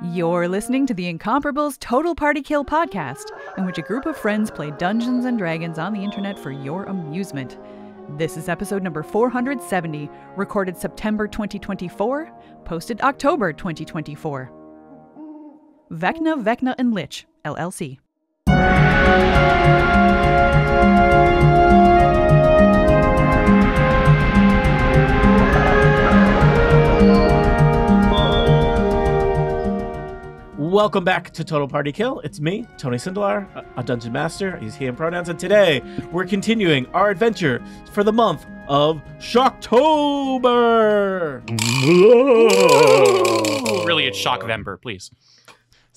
You're listening to the Incomparables Total Party Kill podcast, in which a group of friends play Dungeons and Dragons on the internet for your amusement. This is episode number 470, recorded September 2024, posted October 2024. Vecna, Vecna, and Lich, LLC. Welcome back to Total Party Kill. It's me, Tony Sindelar, a- a dungeon master. He's he and pronouns, and today we're continuing our adventure for the month of Shocktober. Really, it's Shockvember, please.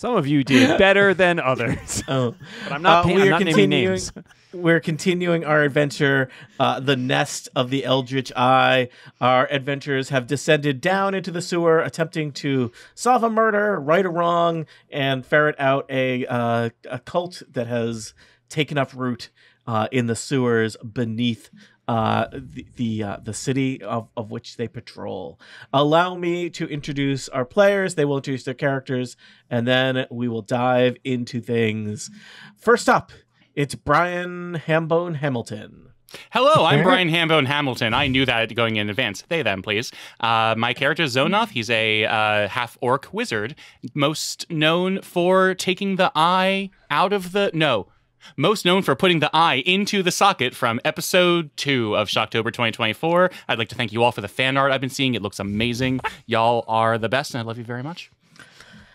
Some of you did better than others. Oh, But I'm not, Uh, paying, we are not continuing- names. We're continuing our adventure, uh, the nest of the Eldritch Eye. Our adventurers have descended down into the sewer, attempting to solve a murder, right or wrong, and ferret out a uh, a cult that has taken up root uh, in the sewers beneath uh, the the, uh, the city of, of which they patrol. Allow me to introduce our players. They will introduce their characters, and then we will dive into things. First up, it's Brian Hambone Hamilton. Hello, I'm Brian Hambone Hamilton. I knew that going in advance. They, them, please. Uh, my character is Zonoth. He's a uh, half orc wizard, most known for taking the eye out of the. No. Most known for putting the eye into the socket from episode two of Shocktober 2024. I'd like to thank you all for the fan art I've been seeing. It looks amazing. Y'all are the best, and I love you very much.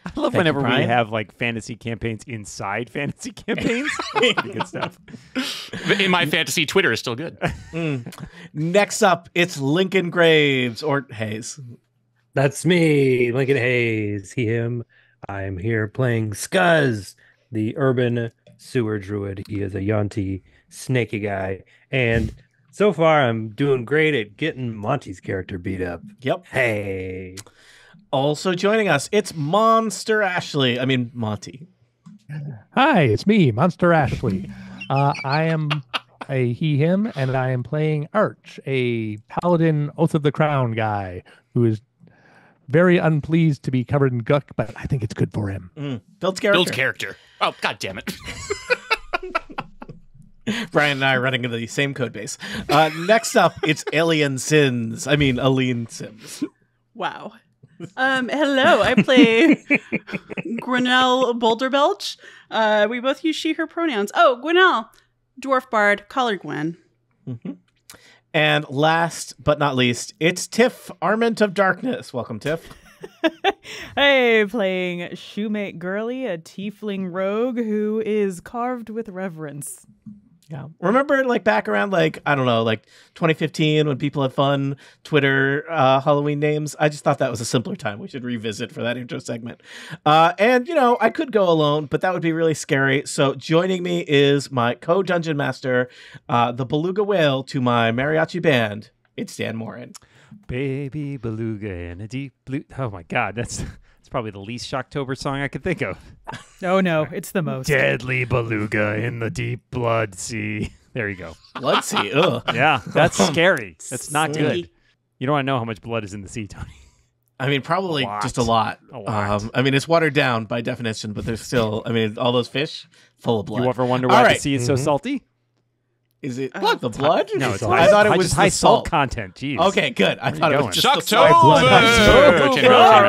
I love you, whenever we have like fantasy campaigns inside fantasy campaigns. Good stuff. In my fantasy, Twitter is still good. Mm. Next up, it's Lincoln Graves or Hayes. That's me, Lincoln Hayes. He, him. I'm here playing Scuzz, the urban sewer druid. He is a Yuan-ti snaky guy. And so far, I'm doing great at getting Monty's character beat up. Yep. Hey. Also joining us, it's Monster Ashley. I mean Monty. Hi, it's me, Monster Ashley. Uh, I am a he, him, and I am playing Arch, a paladin Oath of the Crown guy who is very unpleased to be covered in guck, but I think it's good for him. Mm. Builds character. Build character. Oh, god damn it. Brian and I are running into the same code base. Uh, next up, it's Alien Sins. I mean Aleen Simms. Wow. Um, hello, I play Grinnell Boulderbelch. Uh, we both use she, her pronouns. Oh, Gwinnell, dwarf bard, call her Gwen. And last but not least, it's Tiff Arment of Darkness. Welcome, Tiff. Hey, playing Shoemate Girly, a tiefling rogue who is carved with reverence. Yeah. Remember, like back around like I don't know, like 2015 when people had fun Twitter uh, Halloween names. I just thought that was a simpler time. We should revisit for that intro segment. Uh, and you know, I could go alone, but that would be really scary. So joining me is my co-dungeon master, uh, the Beluga Whale to my mariachi band. It's Dan Moren. Baby beluga in a deep blue. Oh my god, that's that's probably the least Shocktober song I could think of. Oh no, it's the most. Deadly beluga in the deep blood sea. There you go. Blood sea. Ugh. Yeah, that's scary. That's not Sticky. good. You don't want to know how much blood is in the sea, Tony. I mean, probably A just a lot. A lot. Um, I mean, it's watered down by definition, but there's still. I mean, all those fish full of blood. You ever wonder why right. the sea is so Mhm. salty? Is it Uh, the blood? No, it's Salt. high, I thought it was high salt salt. content. Jeez. Okay, good. I thought it was just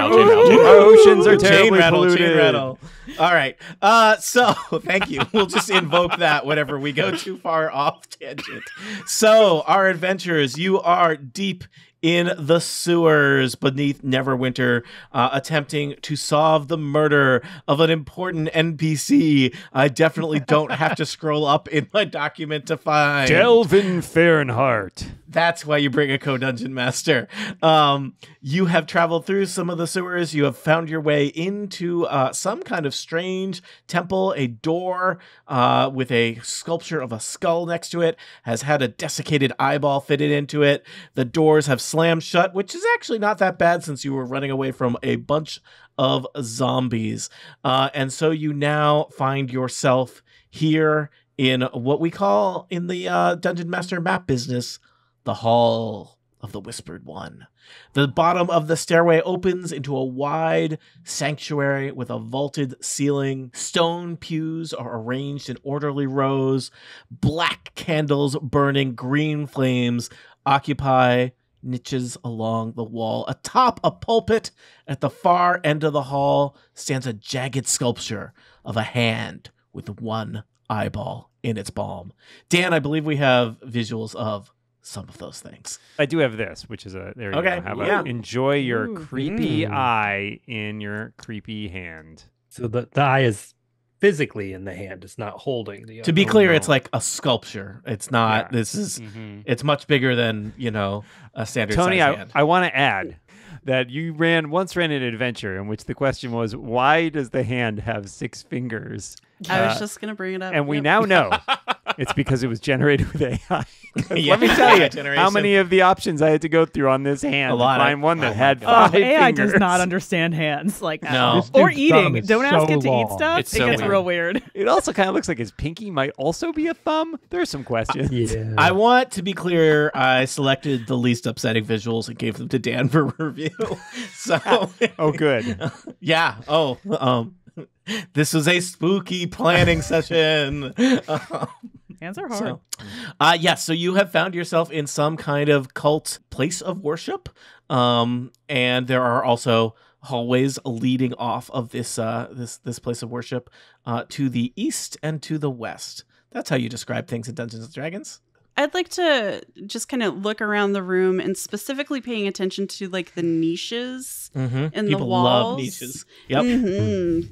oceans are chain terribly rattle, polluted. chain rattle. All right. Uh, so thank you. We'll just invoke that whenever we go too far off tangent. So our adventurers, you are deep in the sewers beneath Neverwinter, uh, attempting to solve the murder of an important NPC. I definitely don't have to scroll up in my document to find. Delvin Fahrenheit. That's why you bring a co-dungeon master. Um, you have traveled through some of the sewers. You have found your way into uh, some kind of strange temple. A door uh, with a sculpture of a skull next to it has had a desiccated eyeball fitted into it. The doors have slammed shut, which is actually not that bad since you were running away from a bunch of zombies. Uh, and so you now find yourself here in what we call in the uh, Dungeon Master map business the hall. of the Whispered One. The bottom of the stairway opens into a wide sanctuary with a vaulted ceiling. Stone pews are arranged in orderly rows. Black candles burning green flames occupy niches along the wall. Atop a pulpit at the far end of the hall stands a jagged sculpture of a hand with one eyeball in its palm. Dan, I believe we have visuals of some of those things. I do have this, which is a there you Okay, go. Have a- yeah. enjoy your Ooh. creepy Mm. eye in your creepy hand. So the, the eye is physically in the hand. It's not holding the. To be clear, no. it's like a sculpture. It's not. Yeah. This is. Mhm. It's much bigger than you know a standard Tony, I, hand. I want to add that you ran once ran an adventure in which the question was why does the hand have six fingers? I was Uh, just gonna bring it up. and we Yep. now know it's because it was generated with AI. 'Cause Yeah, Let me tell you how many of the options I had to go through on this hand A lot to of- find one oh that my had God. Oh, five AI fingers. does not understand hands like at No. Or eating. Don't ask so it to eat stuff. It's it so gets long. real weird. It also kind of looks like his pinky might also be a thumb. There's some questions. Yeah. I want to be clear. I selected the least upsetting visuals and gave them to Dan for review. So, Oh, good. yeah. Oh, um, this was a spooky planning session. Um, Hands are hard. So, uh, yes. so you have found yourself in some kind of cult place of worship, um, and there are also hallways leading off of this uh, this this place of worship uh, to the east and to the west. That's how you describe things in Dungeons and Dragons. I'd like to just kind of look around the room and specifically paying attention to like the niches. Mm-hmm. In the walls. People love niches. Yep. Mhm.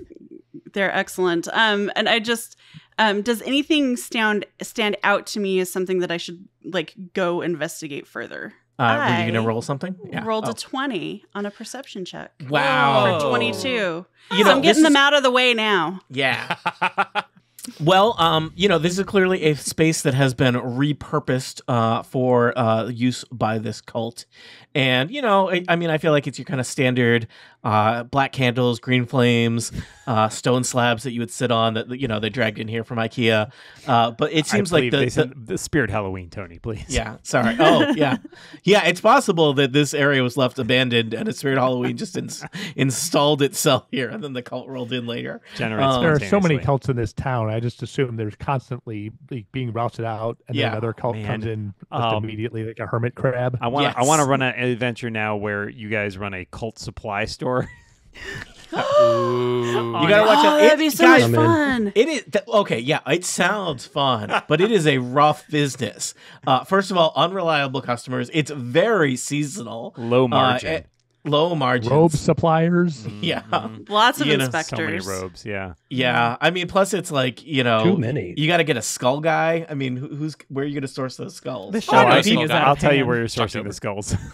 They're excellent. Um, and I just um, does anything stand stand out to me as something that I should like go investigate further? Uh, were you gonna I roll something? Rolled Oh. a twenty on a perception check Wow. for twenty two. You so I'm this getting them is- out of the way now. Yeah. Well, um, you know, this is clearly a space that has been repurposed uh, for uh, use by this cult, and you know, I, I mean, I feel like it's your kind of standard uh, black candles, green flames, uh, stone slabs that you would sit on that you know they dragged in here from IKEA. Uh, but it seems I like the, the the spirit Halloween, Tony, please. yeah, sorry. Oh, yeah, yeah. It's possible that this area was left abandoned and a Spirit Halloween just ins- installed itself here, and then the cult rolled in later. Generates Um, There are so many cults in this town. I just assume there's constantly like, being routed out, and then another cult Man. comes in just Um, immediately, like a hermit crab. I want to. I want to run an adventure now where you guys run a cult supply store. Ooh. You gotta watch oh, out. that'd It- be so guys, much fun. It is th- okay. Yeah, it sounds fun, but it is a rough business. Uh, first of all, unreliable customers. It's very seasonal, Low uh, margin. eh, low margins. Robe suppliers. Yeah, Mhm. Lots of you know, so inspectors. So many robes. Yeah. yeah. I mean, plus it's like you know, Too many. You got to get a skull guy. I mean, who's where are you going to source those skulls? The Oh, shop skull is I'll of tell you where you're sourcing October. the skulls.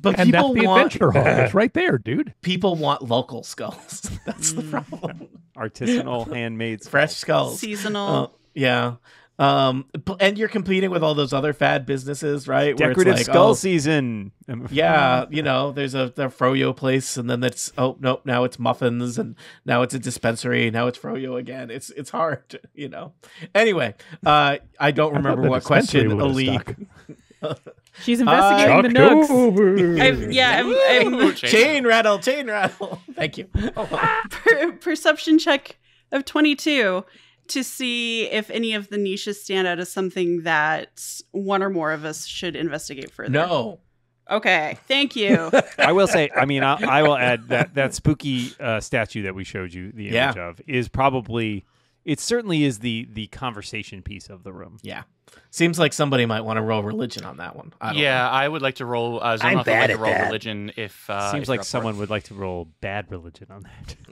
But And that's people the want adventure hall. It's right there, dude. people want local skulls. That's the Mm. problem. Artisanal handmade Fresh skulls. Seasonal. Uh, yeah. Um, and you're competing with all those other fad businesses, right? Where it's Decorative like, skull oh, season. Yeah, you know, there's a the Froyo place, and then that's oh nope, now it's muffins, and now it's a dispensary, now it's Froyo again. It's it's hard, you know. Anyway, uh, I don't remember the what question Ali. She's investigating the nooks. I, yeah, I'm, I'm chain rattle, chain rattle. Thank you. per- perception check of 22 to see if any of the niches stand out as something that one or more of us should investigate further. No. Okay, thank you. I will say, I mean, I, I will add that that spooky uh, statue that we showed you the image Yeah. of is probably, it certainly is the the conversation piece of the room. Yeah. Seems like somebody might want to roll religion on that one. I don't yeah, I would like to roll. Uh, Zonoff I'm would bad like to roll that. religion if uh, Seems if like you're up for someone would like to roll bad religion on that.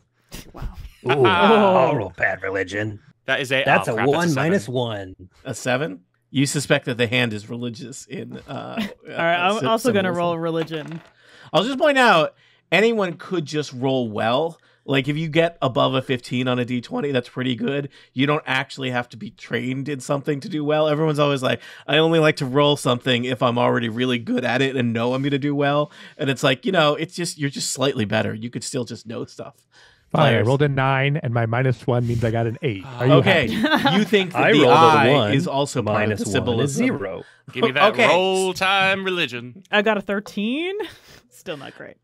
Wow. Ooh, I'll roll bad religion. That is a. That's oh, a crap, that's one seven. minus one. A seven? You suspect that the hand is religious in. Uh, All right, I'm also gonna roll religion. I'll just point out anyone could just roll well. Like if you get above a 15 on a d20, that's pretty good. You don't actually have to be trained in something to do well. Everyone's always like, I only like to roll something if I'm already really good at it and know I'm going to do well. And it's like, you know, it's just you're just slightly better. You could still just know stuff. Fine, I rolled a nine, and my minus one means I got an eight. Are you Okay, you think that I the rolled eye a one. is also part of minus the one symbolism? is zero. Give me that Okay. roll time religion. I got a 13. Still not great.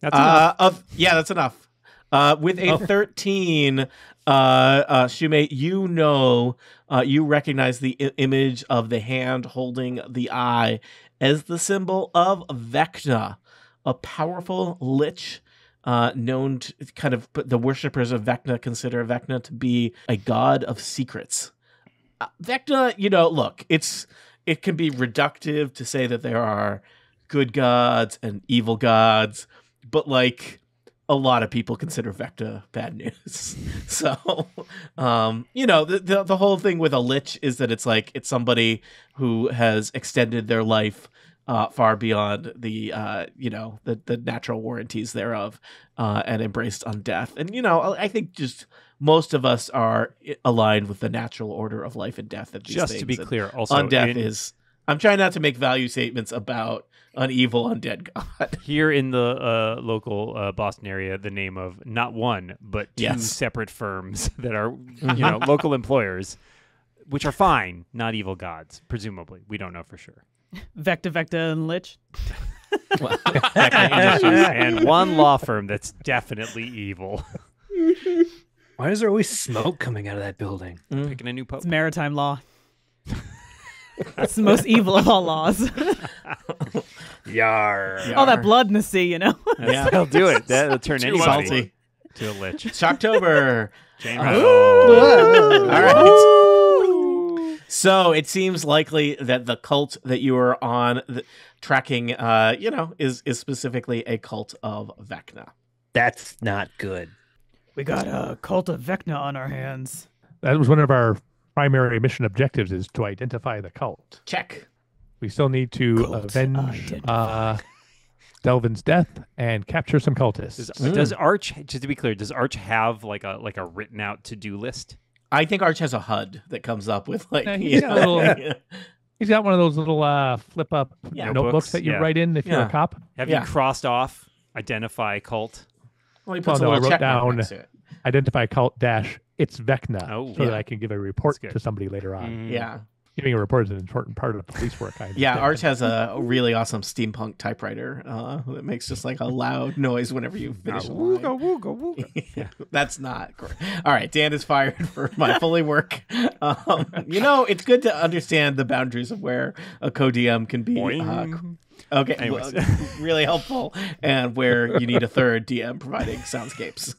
That's enough. Uh, of yeah, that's enough. Uh, with a Oh. thirteen, uh, uh, Shumate, you know, uh, you recognize the I- image of the hand holding the eye as the symbol of Vecna, a powerful lich. Uh, known to kind of the worshippers of Vecna consider Vecna to be a god of secrets. Uh, Vecna, you know, look, it's it can be reductive to say that there are good gods and evil gods, but like a lot of people consider Vecna bad news. so, um, you know, the, the the whole thing with a lich is that it's like it's somebody who has extended their life uh, far beyond the uh, you know the the natural warranties thereof, uh, and embraced on death. And you know, I I think just most of us are aligned with the natural order of life and death. At these Just to be and clear, also undeath in- is. I'm trying not to make value statements about an evil undead god. here in the uh, local uh, Boston area, the name of not one but two Yes. separate firms that are you know local employers, which are fine, not evil gods. Presumably, we don't know for sure. Vecna, Vecna, and Lich. Vecna Industries and one law firm that's definitely evil. Why is there always smoke coming out of that building? Mm. Picking a new pope. It's maritime law. That's the most evil of all laws. Yar. all that blood in the sea, you know? Yeah. They'll do it. That'll turn Too anybody salty. to a lich. Shocktober. Chain All rattle. right. So it seems likely that the cult that you are on the, tracking, uh, you know, is is specifically a cult of Vecna. That's not good. We got a cult of Vecna on our hands. That was one of our primary mission objectives: is to identify the cult. Check. We still need to Cult avenge uh, Delvin's death and capture some cultists. Does, Mm. does Arch, just to be clear, does Arch have like a like a written out to do list? I think Arch has a HUD that comes up with like Yeah, he's got know, a little- He's got one of those little uh, flip up Yeah. notebooks Notebooks, that you yeah. write in if you're a cop. Have Yeah. you crossed off identify cult? well, he puts Oh, a no, I wrote down- to it. Identify cult dash it's Vecna, Oh, so yeah. that I can give a report to somebody later on. Mm. Yeah, Giving a report is an important part of the police work. I yeah. Arch has a really awesome steampunk typewriter uh, that makes just like a loud noise whenever you finish a line. That's not correct. All right, Dan is fired for my fully work. Um, you know, it's good to understand the boundaries of where a co-DM can be. Uh, okay, well, really helpful, and where you need a third DM providing soundscapes.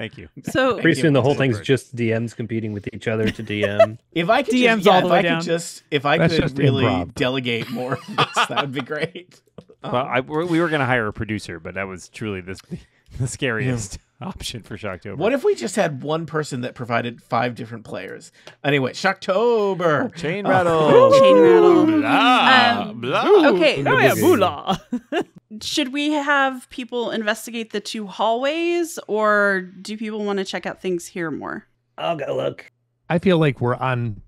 Thank you. So Pretty soon the whole Super. thing's just DMs competing with each other to DM. If I could DMs just, yeah, all the if way I down. could just, if I That's could really improv. delegate more of this, that would be great. Well, I, um, we're- were going to hire a producer, but that was truly the, the scariest option for Shocktober. What if we just had one person that provided five different players? Anyway, Shocktober. chain Oh. rattle? chain rattle. Blah, Um, blah. Okay, Oh yeah, moolah. should we have people investigate the two hallways, or do people want to check out things here more? I'll go look. I feel like we're on,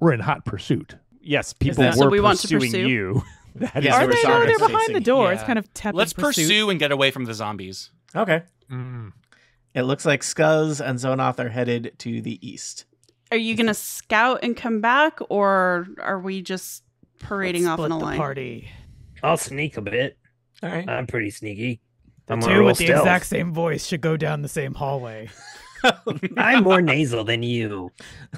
we're in hot pursuit. Yes, people that- were So we want to pursuing pursue? you. That is Yeah, Are they? we're they're it's behind the door. yeah. It's kind of tepid Let's pursuit. pursue and get away from the zombies. Okay. Mm. It looks like Scuzz and Zonoth are headed to the east. Are you going to scout and come back, or are we just parading Let's off in a the line? party. I'll sneak a bit. All right. I'm pretty sneaky. The I'm two roll with the stealth. exact same voice should go down the same hallway. I'm more nasal than you.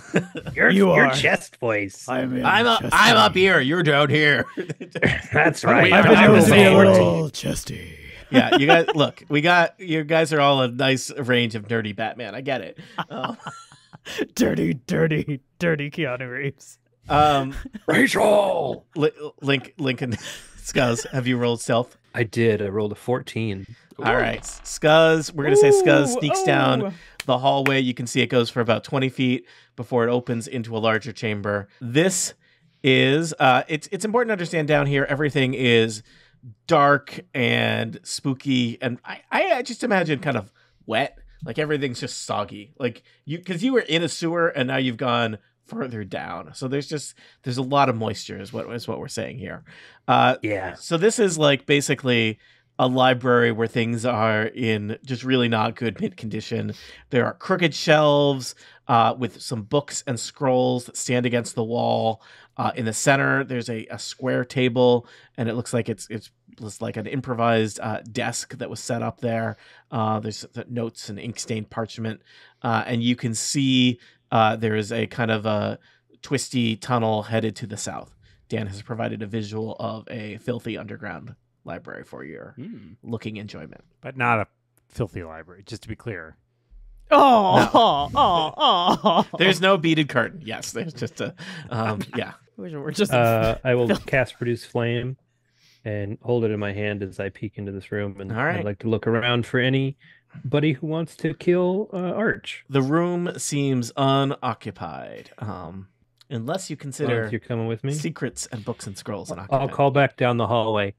Your, You your are. chest voice. I'm I'm up, I'm up here. You're down here. That's right. I've been I known rolled to a be a 14. little chesty. Yeah, you guys. Look, we got you guys are all a nice range of nerdy Batman. I get it. Um, dirty, dirty, dirty Keanu Reeves. um, Rachel. Li- Link, Lincoln, Scuzz, have you rolled stealth? I did. I rolled a 14. All right, Scuzz. We're gonna say Scuzz sneaks oh. down the hallway. You can see it goes for about twenty feet before it opens into a larger chamber. This is uh, it's it's important to understand down here. Everything is dark and spooky, and I I just imagine kind of wet. Like everything's just soggy. Like you because you were in a sewer and now you've gone further down. So there's just there's a lot of moisture is what is what we're saying here. Uh, Yeah. so this is like basically a library where things are in just really not good mint condition. There are crooked shelves uh, with some books and scrolls that stand against the wall. Uh, in the center, there's a, a square table, and it looks like it's it's just like an improvised uh, desk that was set up there. Uh, there's the notes and ink stained parchment, uh, and you can see uh, there is a kind of a twisty tunnel headed to the south. Dan has provided a visual of a filthy underground library for your Hmm. looking enjoyment. but not a filthy library. Just to be clear. Oh, oh, oh, oh. There's no beaded curtain. Yes, there's just a um, yeah. Wish it were just. Uh, I will cast produce flame and hold it in my hand as I peek into this room. And All right. I'd like to look around for anybody who wants to kill uh, Arch. The room seems unoccupied, um, unless you As long consider as you're coming with me. secrets and books and scrolls. I'll call back down the hallway.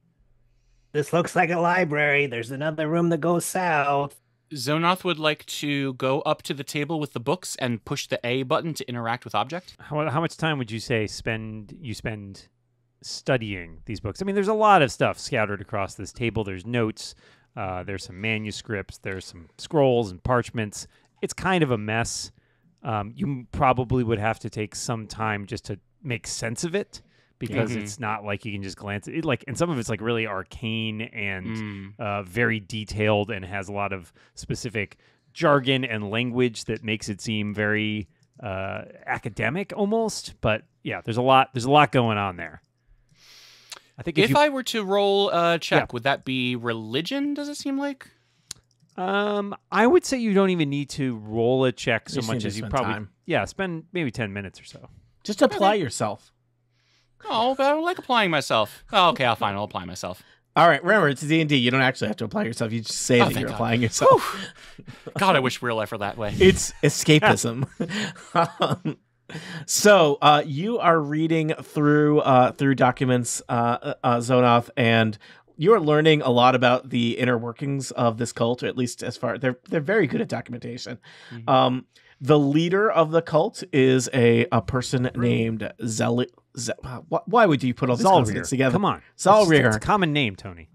This looks like a library. There's another room that goes south. Zonoth would like to go up to the table with the books and push the A button to interact with object. How, how much time would you say spend you spend studying these books? I mean, there's a lot of stuff scattered across this table. There's notes, uh, there's some manuscripts, there's some scrolls and parchments. It's kind of a mess. Um, you probably would have to take some time just to make sense of it because Mhm. it's not like you can just glance at it. Like, and some of it's like really arcane and Mm. uh, very detailed and has a lot of specific jargon and language that makes it seem very uh, academic almost. But yeah, there's a lot. There's a lot going on there. I think if, If you, I were to roll a check, would that be religion? Does it seem like? um, I would say you don't even need to roll a check so just much as you probably time. yeah spend maybe ten minutes or so. Just apply yourself. Oh, but I don't like applying myself. Oh, okay, I'll fine. I'll apply myself. All right, remember it's D and D. You don't actually have to apply yourself. You just say Oh, that you're God. applying yourself. God, I wish real life were that way. it's escapism. Um, so uh, you are reading through uh, through documents, uh, uh, Zonoth, and you are learning a lot about the inner workings of this cult, or at least as far they're they're very good at documentation. Mhm. Um, the leader of the cult is a a person named Zel. Ze- uh, why would you put all these consonants together? Come on, Zalrir. It's, it's a common name, Tony.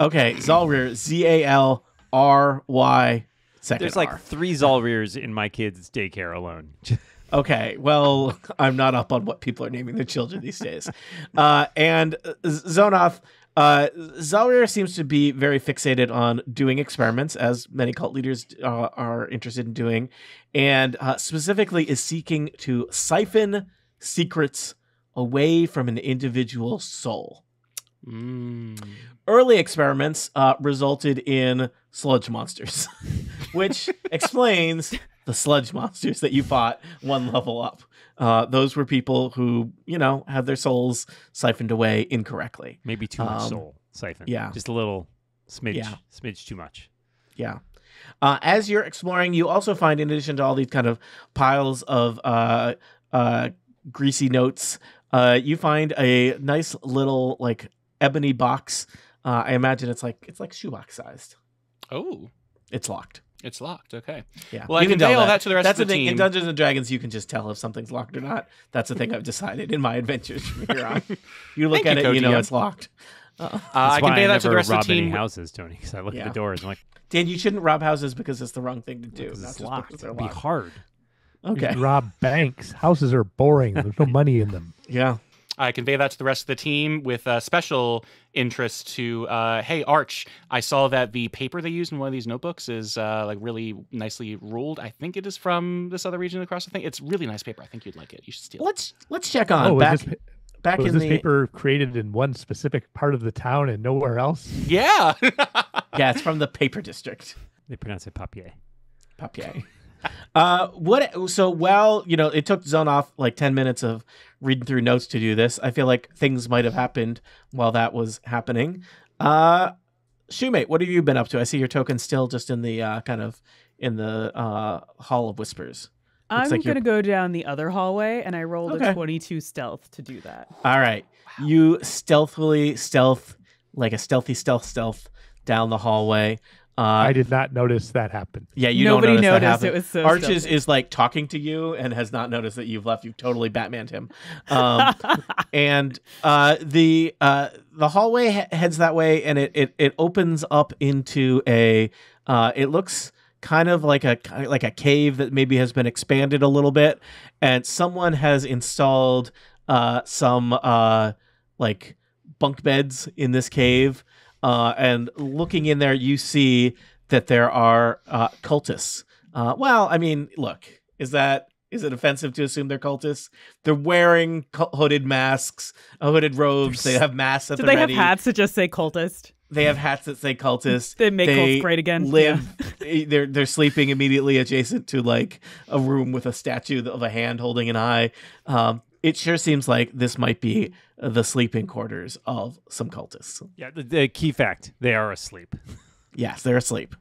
Okay, Zalrir, Z A L R Y. Second There's like R. three Zalrirs in my kids' daycare alone. Okay, well, I'm not up on what people are naming their children these days. Uh, and uh, Zonoth, uh, Zalrir seems to be very fixated on doing experiments, as many cult leaders uh, are interested in doing, and uh, specifically is seeking to siphon secrets away from an individual soul. Mm. Early experiments uh, resulted in sludge monsters, which explains the sludge monsters that you fought one level up. Uh, those were people who, you know, had their souls siphoned away incorrectly. Maybe too much Um, soul siphon. yeah. just a little smidge, Yeah. smidge too much. Yeah. Uh, as you're exploring, you also find, in addition to all these kind of piles of uh, uh, greasy notes, uh, you find a nice little like ebony box. Uh, I imagine it's like it's like shoebox sized. Oh, It's locked. It's locked. Okay. Yeah. Well, I You can tell convey all that to the rest That's of the team. That's the thing. In. Dungeons and Dragons, you can just tell if something's locked or not. That's the thing I've decided in my adventures from here on. You look Thank at you, it, you know it's locked. Uh, I can convey I that to the never rest of rob the any team. houses, Tony, because I look Yeah. at the doors and I'm like, Dan, you shouldn't rob houses because it's the wrong thing to do. because not it's just locked. It'd be hard. Okay. should rob banks. Houses are boring. There's no money in them. Yeah. I convey that to the rest of the team with a special interest to, uh, hey, Arch, I saw that the paper they used in one of these notebooks is uh, like really nicely ruled. I think it is from this other region across the thing. It's really nice paper. I think you'd like it. You should steal it. Let's let's check on oh, back was this, back was in this the paper created in one specific part of the town and nowhere else? Yeah. yeah, it's from the paper district. They pronounce it papier. Papier. Uh, what? So while you know, it took Zonoff like ten minutes of reading through notes to do this. I feel like things might have happened while that was happening. Uh, Shoemate, what have you been up to? I see your token still just in the uh, kind of in the uh, Hall of Whispers. I'm like gonna go down the other hallway, and I rolled Okay. a 22 stealth to do that. All right, you stealthily stealth like a stealthy stealth stealth down the hallway. Uh, I did not notice that happen. yeah, you Nobody don't notice that noticed. It was so Arches stealthy. is like talking to you and has not noticed that you've left. You've totally Batmaned him. Um, and uh, the uh, the hallway he- heads that way, and it it, it opens up into a. Uh, it looks kind of like a like a cave that maybe has been expanded a little bit, and someone has installed uh, some uh, like bunk beds in this cave. Uh, and looking in there, you see that there are uh, cultists. Uh, well, I mean, look, is that is it offensive to assume they're cultists? They're wearing hooded masks, hooded robes. They have masks at Do the they ready. have hats that just say cultist? They have hats that say cultist. They make cults great again. Live. They're they're sleeping immediately adjacent to like a room with a statue of a hand holding an eye. Um, it sure seems like this might be the sleeping quarters of some cultists. Yeah, the, the key fact: they are asleep. Yes, they're asleep.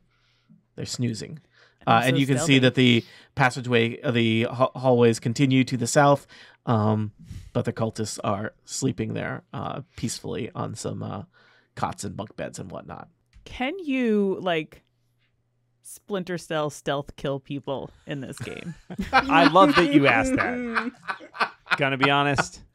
They're snoozing. And Uh, and so you can see that the passageway, uh, the ha- hallways continue to the south, um, but the cultists are sleeping there uh, peacefully on some uh, cots and bunk beds and whatnot. Can you like splinter cell stealth kill people in this game? I love that you asked that. Gonna be honest.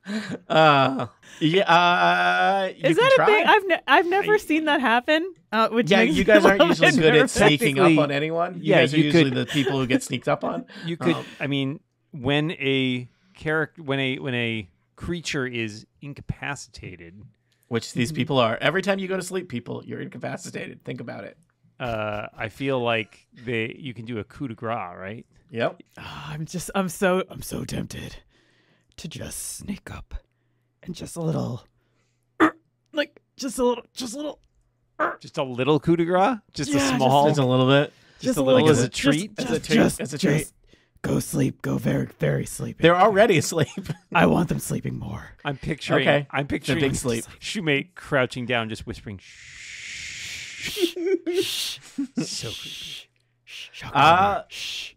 Uh, yeah, uh, Is that a try. thing? I've ne- I've never I- seen that happen. Uh, which yeah, you guys aren't usually good at sneaking up on anyone. You yeah, guys are you usually could- the people who get sneaked up on. You could. Um, I mean, when a character, when a when a creature is incapacitated, Which these people are. Every time you go to sleep, people, you're incapacitated. Think about it. uh, I feel like they you can do a coup de grace, right? Yep. Ah, I'm just I'm so I'm so tempted to just sneak up and just a little like just a little just a little Just a little coup de grace, just Yeah, a small, Just a little bit. just, a a little little as a bit. treat. As a treat. just, As a treat. just go sleep, go very very sleepy. They're already asleep. I want them sleeping more. I'm picturing. Okay. I'm picturing big sleep. Shoemate crouching down, just whispering. Shh. so creepy. Uh,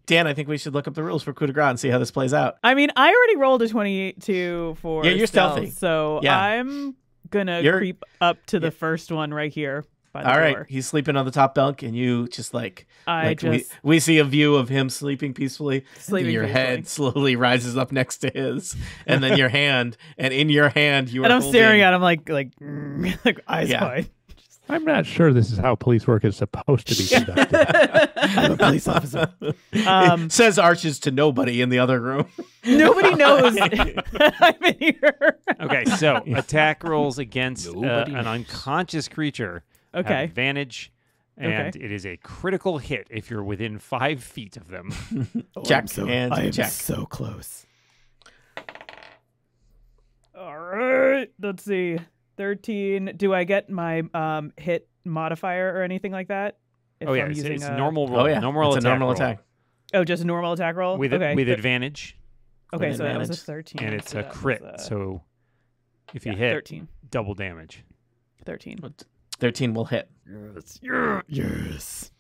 Dan, I think we should look up the rules for coup de grace and see how this plays out. I mean, I already rolled a 22 for Yeah, you're stealth, stealthy. So Yeah. I'm gonna creep up to the first one right here by the All right, door. he's sleeping on the top bunk, and you just like, I like just we, we see a view of him sleeping peacefully. Sleeping and your head slowly rises up next to his, and then your hand, and in your hand you are. and I'm staring at him like like like eyes Yeah. wide. I'm not sure this is how police work is supposed to be conducted. I'm a police officer. Um, says arches to nobody in the other room. Nobody knows I'm in here. Okay, so attack rolls against uh, an knows. unconscious creature have Okay. advantage, and it is a critical hit if you're within five feet of them. Oh, Check I'm so, and I am check. so close. All right, let's see. 13. Do I get my um hit modifier or anything like that? If oh yeah, I'm it's, using it's a- normal roll. Oh yeah, normal it's a attack normal roll. attack. Oh, just a normal attack roll with okay. with advantage, Okay, with so that was a 13. and it's so a crit. uh, so if you yeah, hit, 13. double damage. 13. Thirteen will hit. Yes. Yeah, yes.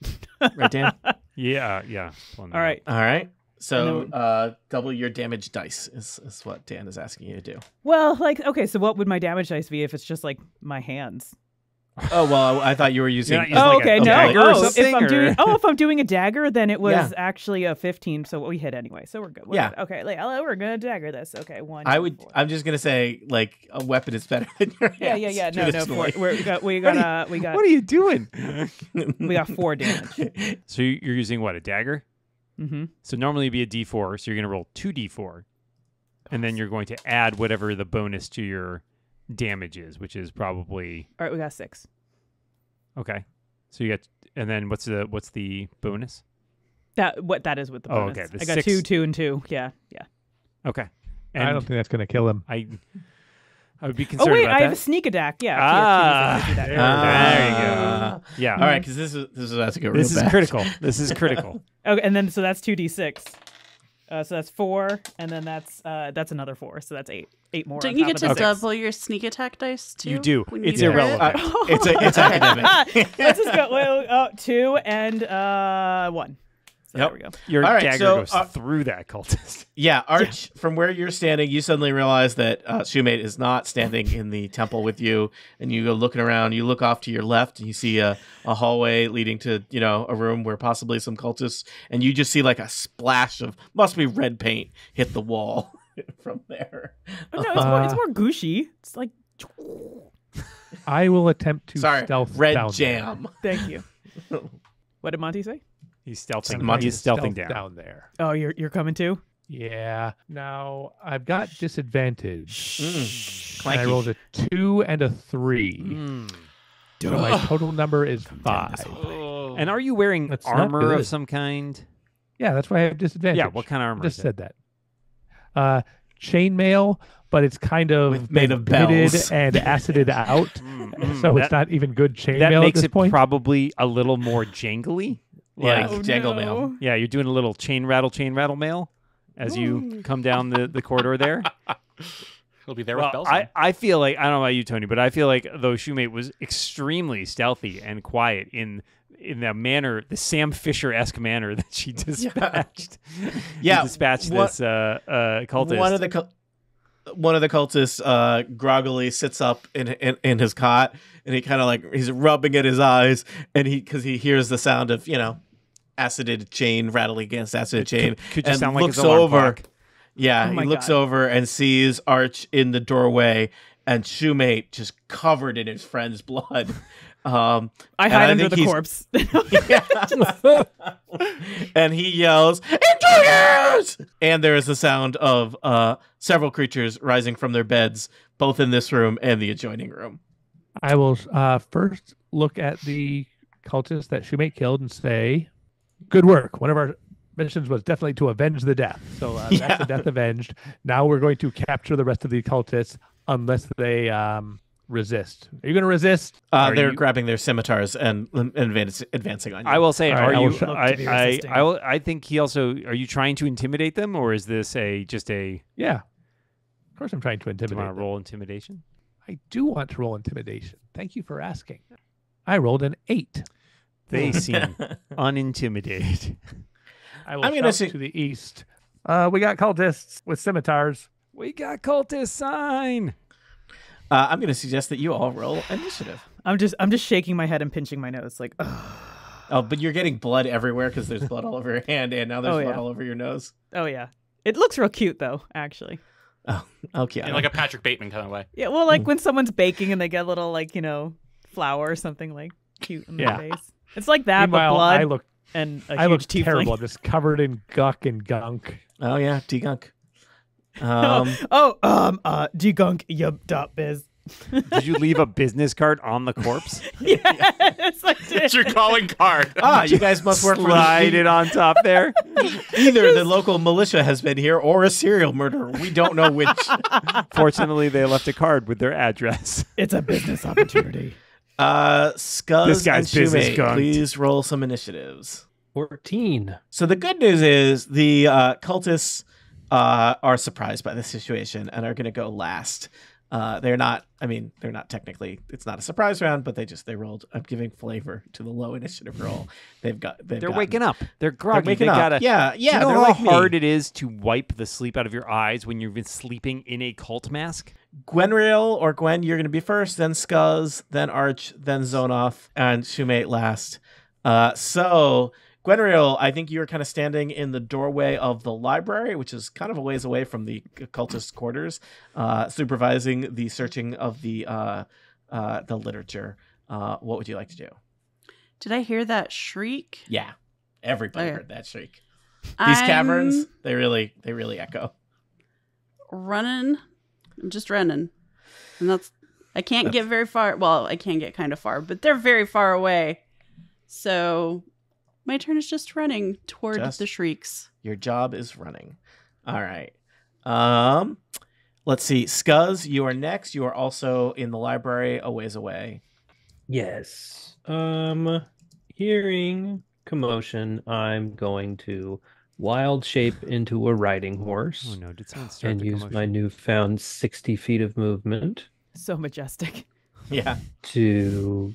Right, Dan? Yeah, yeah. pulling that All up. right. All right. So And uh, double your damage dice is, is what Dan is asking you to do. Well, like, okay, so what would my damage dice be if it's just like my hands? Oh well, I thought you were using. Using Oh, like a okay, no. dagger or Oh, if I'm or- doing, oh, if I'm doing a dagger, then it was Yeah. actually a 15, so we hit anyway, so we're good. We're Yeah. good. Okay, like, oh, we're gonna dagger this. Okay, one. I would. four. I'm just gonna say like a weapon is better than your hands. Yeah, yeah, yeah. No, no. Four, we're, we got, we What got, are uh, we got, What are you doing? we got four damage. so you're using what a dagger? Mm-hmm. So normally it'd be a D4, so you're going to roll two D4, and then you're going to add whatever the bonus to your damage is, which is probably All right, we got six. okay. So you got, and then what's the what's the bonus? That what that is with the bonus. Oh, okay, the I got six- two, two, and two. Yeah, yeah. Okay, and I don't think that's going to kill him. I I would be concerned. Oh wait, about I that. have a sneak attack. Yeah. Ah, yeah, two, so I do that. there you Ah. go. Yeah, All right, because this is this is about to go real this is bad. critical. This is critical. Okay, and then so that's two d six. Uh, so that's four, and then that's uh, that's another four, so that's eight. Eight more. Don't you get to the six. double your sneak attack dice too? You do. when It's you crit? irrelevant. Uh, it's a, it's academic. Let's just go. Well, uh, two and uh, one. So Yep. there we go. Your All right, dagger so, goes uh, through that cultist. Yeah, Arch, from where you're standing, you suddenly realize that uh, Shoemate is not standing in the temple with you, and you go looking around. You look off to your left, and you see a, a hallway leading to you know a room where possibly some cultists, and you just see like a splash of must be red paint hit the wall from there. Oh, no, it's, more, it's Uh, more gushy. It's like, I will attempt to Sorry, stealth red down there. jam. thank you. what did Monty say? He's stealthing. Monty He's stealthing Stealth down. there. Oh, you're you're coming too. Yeah. Now I've got disadvantage. Mm, And I rolled a two and a three. Mm. So my total number is Down five. this. And are you wearing That's armor of some kind? Yeah, that's why I have disadvantage. Yeah. What kind of armor? I just is it? said that. Uh, chainmail, but it's kind of With- made of been pitted bells. and acided out, Mm, mm, so that, it's not even good chainmail that at makes this it point. probably a little more jangly. Yeah, Like, Oh, jangle no. mail. yeah, you're doing a little chain rattle, chain rattle mail as you come down the, the corridor there. He'll be there Well, with bells. I. I feel like I don't know about you, Tony, but I feel like though Shoemate was extremely stealthy and quiet in in the manner, the Sam Fisher esque manner that she dispatched. Yeah, she dispatched what- this uh, uh, cultist. One of the cul- one of the cultists uh, groggily sits up in, in in his cot, and he kind of like he's rubbing at his eyes, and he because he hears the sound of you know acided chain rattling against acided chain, could just and sound like looks his over. clock. Yeah, Oh my he looks God. over and sees Arch in the doorway, and Shoemate just covered in his friend's blood. Um, I hide I under the corpse. and he yells, "Intruders!" And there is the sound of uh, several creatures rising from their beds, both in this room and the adjoining room. I will uh, first look at the cultist that Shoemate killed and say, "Good work. One of our missions was definitely to avenge the death. So uh, Yeah. that's the death avenged. Now we're going to capture the rest of the cultists unless they um, resist. Are you going to resist? Uh, they're you- grabbing their scimitars and, and advance, advancing on you. I will say, All right, are you? show- I, Look to be I. I, will, I think he also. Are you trying to intimidate them, or is this a just a? Yeah. Of course, I'm trying to Do you intimidate. want to roll intimidation? I do want to roll intimidation. Thank you for asking. I rolled an eight. They seem unintimidated. I will I'm gonna see- to the east. Uh, we got cultists with scimitars. We got cultist sign. Uh, I'm going to suggest that you all roll initiative. I'm just I'm just shaking my head and pinching my nose, like, Ugh. Oh, but you're getting blood everywhere because there's blood all over your hand, and now there's Oh, blood yeah. all over your nose. oh yeah. It looks real cute though, actually. Oh, okay. in like a Patrick Bateman kind of way. Yeah, well, like when someone's baking and they get a little like you know flour or something like cute in Yeah. their face. It's like that, Meanwhile, but blood I look and a I look tiefling. terrible. I'm just covered in guck and gunk. oh yeah, degunk. Um, oh, um, uh, degunk yup up is. Did you leave a business card on the corpse? yes, I did. It's your calling card. ah, you guys must work for Slide the, it on top there. either the local militia has been here or a serial murderer. We don't know which. Fortunately, they left a card with their address. It's a business opportunity. Uh, Scuzz This guy's and business Shoemate, gunked. please roll some initiatives. 14. So the good news is the uh, cultists uh, are surprised by the situation and are going to go last. Uh, they're not. I mean, they're not technically. It's not a surprise round, but they just they rolled. I'm giving flavor to the low initiative roll. They've got. They've They're gotten- waking up. They're groggy. waking they up. gotta. Yeah, yeah, Do you know how like me. hard it is to wipe the sleep out of your eyes when you've been sleeping in a cult mask? Gwenriel or Gwen, you're going to be first, then Scuzz, then Arch, then Zonoff, and Shumate last. Uh, so, Gwenriel, I think you're kind of standing in the doorway of the library, which is kind of a ways away from the cultist quarters, uh, supervising the searching of the uh, uh, the literature. Uh, what would you like to do? Did I hear that shriek? Yeah, everybody Okay. heard that shriek. These I'm caverns, they really, they really echo. running. I'm just running, and that's. I can't get very far. Well, I can get kind of far, but they're very far away. So, my turn is just running toward Just- the shrieks. Your job is running. All right. Um, let's see. Scuzz, you are next. You are also in the library, a ways away. Yes. Um, hearing commotion, I'm going to wild shape into a riding horse Oh no! Did someone start and the use my commotion? newfound 60 feet of movement So majestic. Yeah. to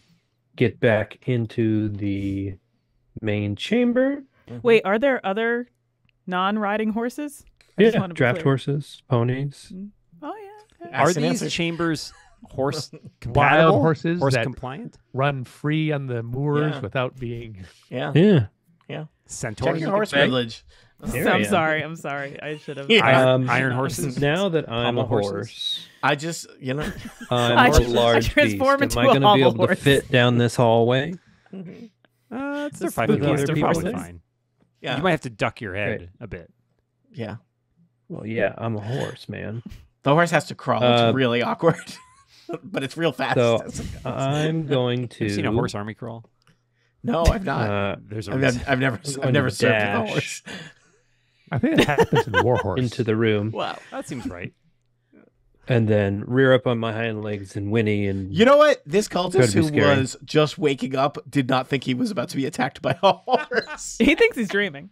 get back into the main chamber mm-hmm. Wait, are there other non-riding horses? I just Yeah, wanna be draft clear. horses, ponies. Mm-hmm. Oh yeah. Are Ask and these answer. chambers horse Wild compatible? horses horse that compliant? run free on the moors Yeah. without being. Yeah. Yeah. Centaurs? Check your horse privilege. There I'm sorry. I'm sorry. I should have. Yeah. Iron, Um, iron horses? Now that I'm Pommel a horses? horse, I just, you know, I'm I a just- I large beast. transform Am into I a going to be hobble able to fit down this hallway? Uh, they're Just fine. with with other They're probably there? fine. yeah, You might have to duck your head Right. a bit. yeah. Well, yeah, I'm a horse, man. The horse has to crawl. Uh, it's really awkward, but it's real fast. So I'm going Have to. you seen a horse army crawl? No, I've not. uh, There's a I've, reason. never, I've never, I'm I've never to served with a horse. I think it happens in Warhorse. into the room Wow, that seems right. and then rear up on my hind legs and whinny and You know what? This cultist who scary. was just waking up did not think he was about to be attacked by a horse. He thinks he's dreaming.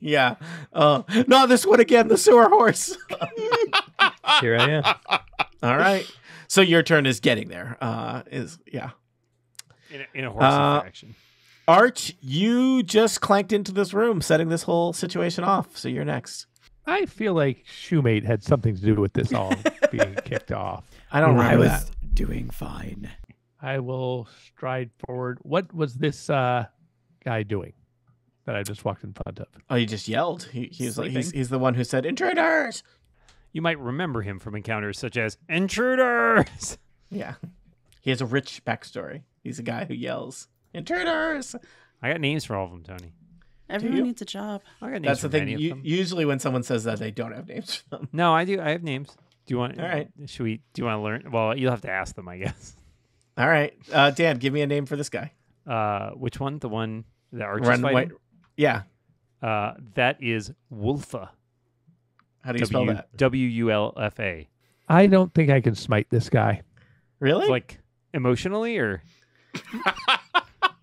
yeah. Uh, not this one again, the sewer horse. here I am. All right. So your turn is getting there. Uh, is yeah. In a, in a horse Uh, action. Arch, you just clanked into this room, setting this whole situation off. So you're next. I feel like Shoemate had something to do with this all being kicked off. I don't I was that. doing fine. I will stride forward. What was this uh, guy doing that I just walked in front of? Oh, he just yelled. He, he was like, he's, he's the one who said intruders. You might remember him from encounters such as intruders. Yeah. He has a rich backstory. He's a guy who yells intruders. I got names for all of them, Tony. Everyone needs a job. I got names That's for the thing. many of You, them. usually, when someone says that, they don't have names for them. No, I do. I have names. Do you want? All right. Should we? Do you want to learn? Well, you'll have to ask them, I guess. All right, uh, Dan, give me a name for this guy. Uh, which one? The one that Archie's Run fighting? white. Yeah. Uh, that is Wulfa. How do you spell W that? W U L F A. I don't think I can smite this guy. Really? Like emotionally, or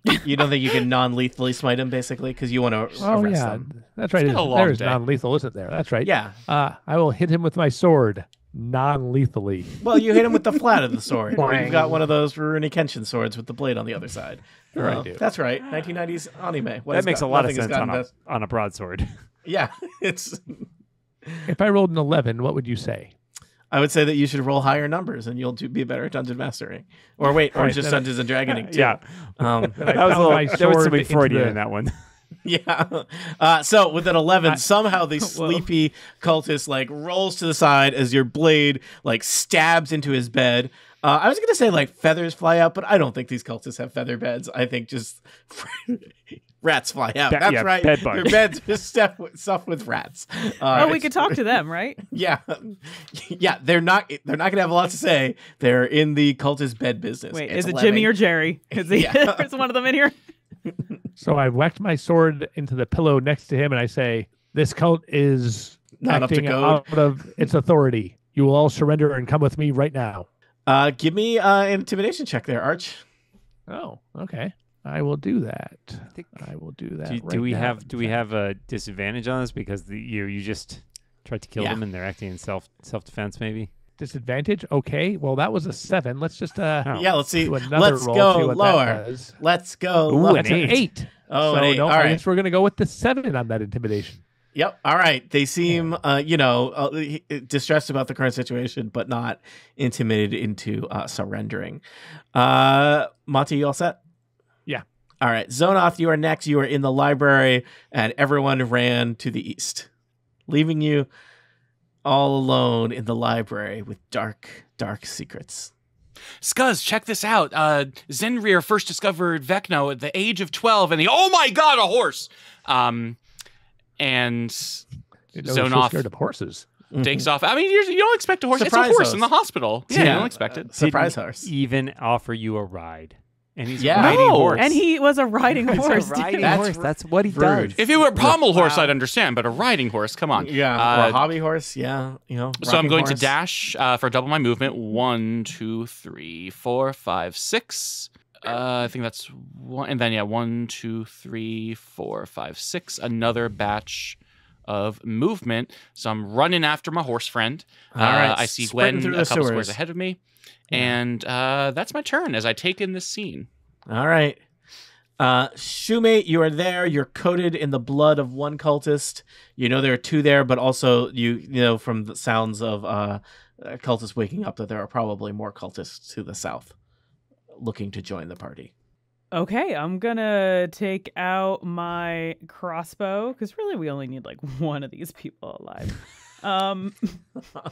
you don't think you can non-lethally smite him, basically, because you want to Oh arrest yeah, them? that's right. been a There's- long There's day. non-lethal, isn't there? That's right. Yeah. Uh, I will hit him with my sword, non-lethally. Well, you hit him with the flat of the sword. You've got one of those Rurouni Kenshin swords with the blade on the other side. Sure I Uh. That's right. 1990s anime. What that makes got- a lot of nothing sense on a to- on a broadsword. Yeah, it's. If I rolled an eleven, what would you say? I would say that you should roll higher numbers, and you'll do, be better at dungeon mastering. Or wait, or Right, just then I- Dungeons and Dragoning too. yeah, Um, that was a little. There was sword something Freudian the- in that one. Yeah. Uh, so with an eleven, I- somehow the sleepy cultist like rolls to the side as your blade like stabs into his bed. Uh, I was gonna say like feathers fly out, but I don't think these cultists have feather beds. I think just rats fly out. Be- That's yeah, right. bed bugs. Their beds just stuff with, stuff with rats. Uh, oh, we could talk to them, right? Yeah, yeah. They're not. They're not gonna have a lot to say. They're in the cultist bed business. Wait, It's is it 11. Jimmy or Jerry? Is he? Yeah. There's one of them in here. So I whacked my sword into the pillow next to him, and I say, "This cult is Not up to acting code. out of its authority. You will all surrender and come with me right now." Uh, give me uh, an intimidation check there, Arch. Oh, okay. I will do that. I, think- I will do that. Do, do we now, have in do we have a disadvantage on this because the, you you just tried to kill Yeah. them and they're acting in self self defense maybe? disadvantage? Okay. Well, that was a seven. Let's just uh Oh. Yeah, let's see. do another Let's roll. go see what lower. That does. Let's go Ooh, lower. an That's an eight. eight. Oh, so an eight. no, All I right. guess we're gonna go with the seven on that intimidation. Yep. All right. They seem, uh, you know, uh, distressed about the current situation, but not intimidated into uh, surrendering. Uh, Monty, you all set? Yeah. All right. Zonoth, you are next. You are in the library, and everyone ran to the east, leaving you all alone in the library with dark, dark secrets. Scuzz, check this out. Uh, Zenrir first discovered Vecna at the age of 12, and he, oh my god, a horse! Um, and Didn't know we were so Zonoff scared of horses. takes off. I mean, you're, you don't expect a horse. Surprise it's a horse horse. in the hospital. Yeah, you don't expect it. Surprise Didn't horse. Even offer you a ride, and he's Yeah. riding No, horse. And he was a riding He's a horse. riding. That's horse. r- That's what he rude. does. If it were a pommel horse, I'd understand, but a riding horse, come on. Yeah. or Uh, a hobby horse. Yeah. You know. So I'm going horse. to dash uh, for double my movement. One, two, three, four, five, six. Uh, I think that's one, and then yeah, one, two, three, four, five, six. Another batch of movement. So I'm running after my horse friend. All right, Uh, I see sprinting Gwen a couple sewers. squares ahead of me, and uh, that's my turn as I take in this scene. All right. Uh, Shoemate, you are there. You're coated in the blood of one cultist. You know there are two there, but also you you know from the sounds of uh, uh, cultists waking up that there are probably more cultists to the south looking to join the party. Okay, I'm gonna take out my crossbow because really we only need like one of these people alive. Um,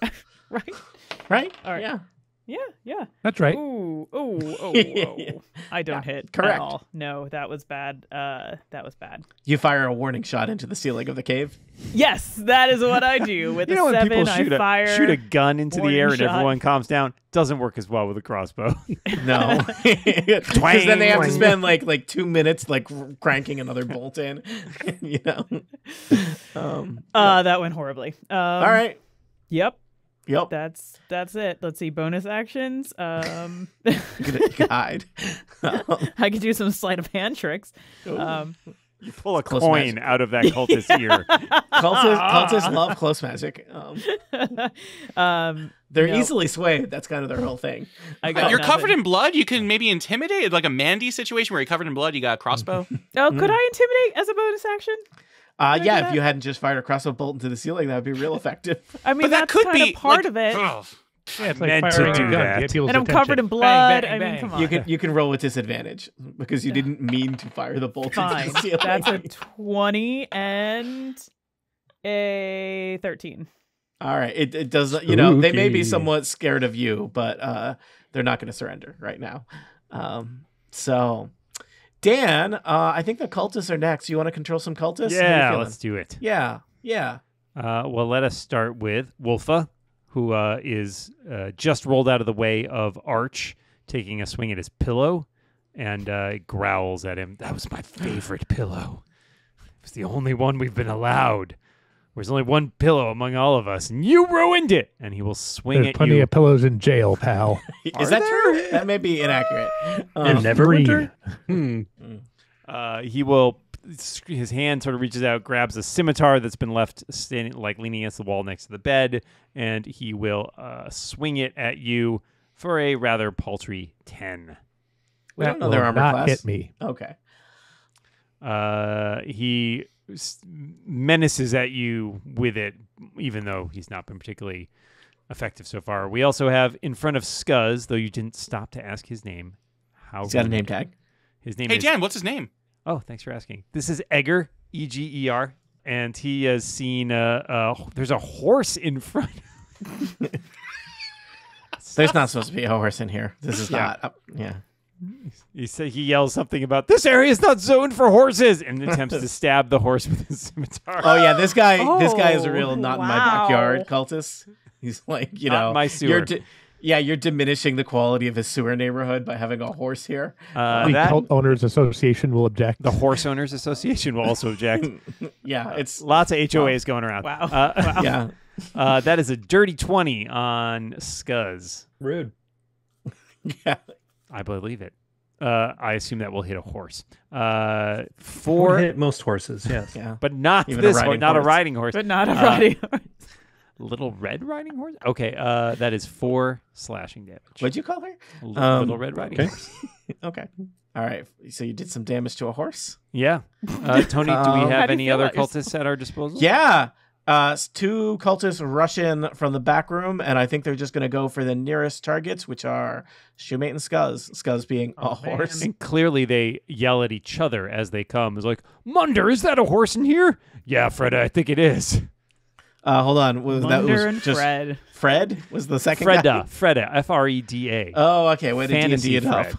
right? Right? All right. Yeah. Yeah, yeah. That's right. Ooh, ooh, oh, oh. I don't hit correct. at all. No, that was bad. Uh, that was bad. You fire a warning shot into the ceiling of the cave. Yes, that is what I do with You a know when seven. people shoot I a fire. shoot a gun into the air and shot. everyone calms down? Doesn't work as well with a crossbow. No, because then they have to spend like like two minutes like cranking another bolt in. you know. Um, Uh, that went horribly. Um, all right. Yep. Yep. That's that's it. Let's see bonus actions. Um, You could, you could hide. I could do some sleight of hand tricks. Um, you pull a Close coin magic. out of that cultist's ear. cultists, cultists love close magic. Um, um, they're No. easily swayed. That's kind of their whole thing. I got You're covered in blood. You can maybe intimidate, like a Mandy situation where you're covered in blood. You got a crossbow. Oh, could I intimidate as a bonus action? Uh, Can I do yeah, if you hadn't just fired a crossbow bolt into the ceiling, that would be real effective. I mean, but that that's could be part like, of it. ugh. Yeah, it's like Meant to do a gun. that. to Get people's And I'm covered in blood. Bang, I bang, mean, come on. You can you can roll with disadvantage because you didn't mean to fire the bolt Fine. into the ceiling. That's a 20 and a 13. All right. It it does. You know, they may be somewhat scared of you, but uh, they're not going to surrender right now. Um, so, Dan, uh, I think the cultists are next. You want to control some cultists? Yeah, let's do it. Yeah. Yeah. Uh, well, let us start with Wulfa, who uh, is uh, just rolled out of the way of Arch, taking a swing at his pillow, and uh, growls at him. That was my favorite pillow. It was the only one we've been allowed. There's only one pillow among all of us, and you ruined it. And he will swing There's at plenty you. of pillows in jail, pal. Is that there? true? That may be inaccurate. And Um, Neverwinter? Hmm. Uh, he will. His hand sort of reaches out, grabs a scimitar that's been left standing, like leaning against the wall next to the bed, and he will uh, swing it at you for a rather paltry ten. we that don't know their armor not class. hit me. Okay. Uh, he s- menaces at you with it, even though he's not been particularly effective so far. We also have in front of Scuzz, though you didn't stop to ask his name. How He's got a name tag. His name Hey, is Dan, what's his name? Oh, thanks for asking. This is Egger, E G E R, and he has seen uh, uh there's a horse in front. There's not supposed to be a horse in here. This is Yeah. not. Uh, yeah. He say he yells something about this area is not zoned for horses, and attempts to stab the horse with his scimitar. Oh yeah, this guy. this guy is a Oh, real not in my backyard cultist. He's like, you Not know, my You're sewer. di- yeah, you're diminishing the quality of his sewer neighborhood by having a horse here. Uh, the that Cult Owners Association will object. the Horse Owners Association will also object. Yeah, it's Lots of HOAs going around. Wow. Uh, yeah. uh, that is a dirty twenty on Scuzz. Rude. Yeah. I believe it. Uh, I assume that will hit a horse. Uh, four, hit most horses, yes. Yeah. but not Even a this one. riding Not a riding horse. But not a Uh, riding horse. Little Red Riding Horse? Okay, uh, that is four slashing damage. What'd you call her? L- um, Little Red Riding okay. Horse. Okay. All right. So you did some damage to a horse. Yeah. Uh, Tony, do Um, we have do you any other about yourself? cultists at our disposal? Yeah. Uh, two cultists rush in from the back room, and I think they're just going to go for the nearest targets, which are Shoemate and Scuzz. Scuzz being a Oh, man. horse. And clearly they yell at each other as they come. It's like, Munder, is that a horse in here? Yeah, Freda, I think it is. Uh, hold on. Was that was Munder and just Fred. Fred was the second guy? Freda. Freda. F R E D A. Oh, okay. Way to D and Fantasy D it up. Fred.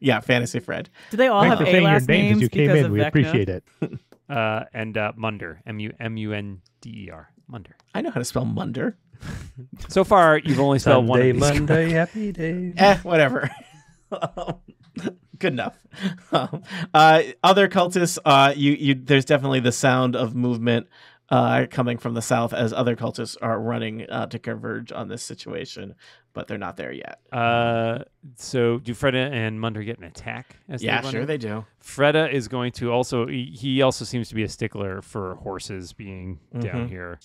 Yeah, fantasy Fred. Do they all Thanks have A saying last names names you came because in. of We Vecna? appreciate it. Uh, and uh, Munder. M U M U N D E R. Munder. I know how to spell Munder. So far, you've only spelled one Sunday, of these. Monday, happy day. Eh, whatever. Good enough. Um, uh, other cultists, uh, you, you, there's definitely the sound of movement uh, coming from the south as other cultists are running uh, to converge on this situation, but they're not there yet. Uh, so do Freda and Munder get an attack? As yeah, they sure they do. Freda is going to also. He, also seems to be a stickler for horses being down Mhm. here,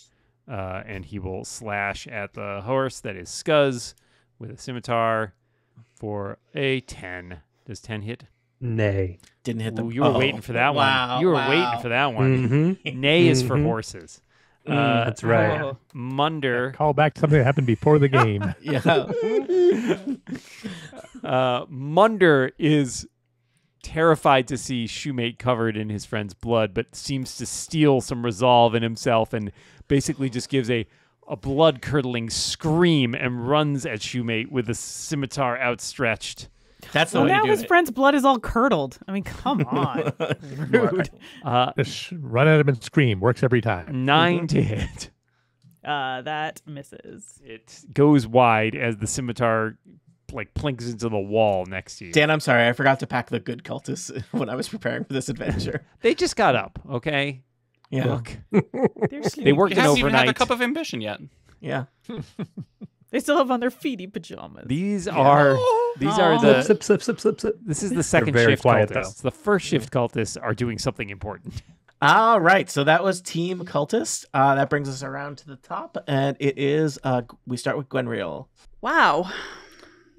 uh, and he will slash at the horse that is Scuzz with a scimitar for a ten. Does ten hit? Nay. Didn't hit the. Ooh, you were oh. waiting for that Wow, one. You were wow. waiting for that one. Mm-hmm. Nay is for Mhm. horses. Mm, Uh, that's right. Oh. Munder. Call back to something that happened before the game. Yeah. uh, Munder is terrified to see Shoemate covered in his friend's blood, but seems to steal some resolve in himself and basically just gives a a blood curdling scream and runs at Shoemate with the scimitar outstretched. That's the So way now to do his it. friend's blood is all curdled. I mean, come on. Rude. Uh, Just run at him and scream. Works every time. nine to hit. Uh, that misses. It goes wide as the scimitar like plinks into the wall next to you. Dan, I'm sorry. I forgot to pack the good cultists when I was preparing for this adventure. They just got up, okay? Yeah. Look, They're they worked You an haven't even had a overnight. cup of ambition yet. Yeah. They still have on their feety pajamas. These are these are the Sip, sip, sip, sip, sip. This is the second very shift quiet, cultists. The first shift cultists are doing something important. All right. So that was Team Cultist. Uh, that brings us around to the top, and it is. Uh, we start with Gwenriel. Wow.